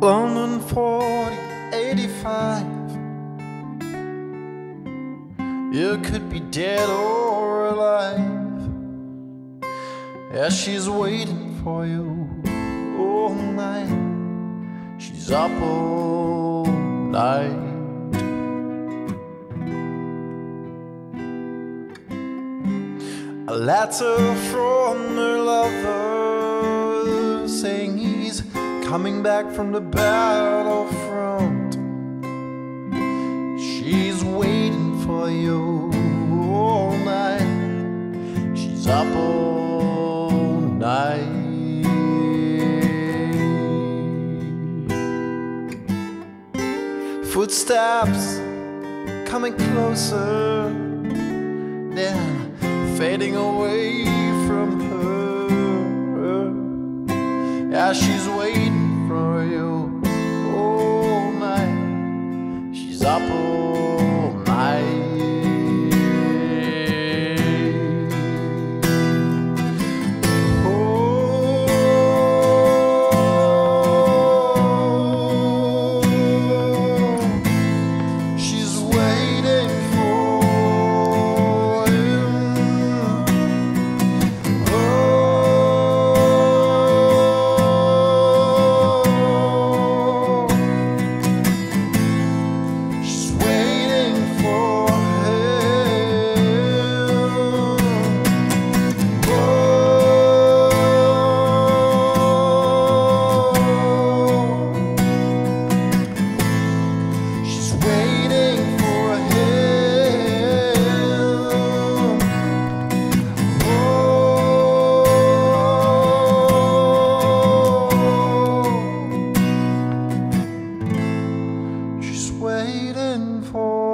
London 4085. You could be dead or alive. Yeah, she's waiting for you all night. She's up all night. A letter from her lover saying he's coming back from the battlefront. She's waiting for you all night. She's up all night. Footsteps coming closer, then fading away from her. Yeah, she's waiting for you all night. She's up all waiting for.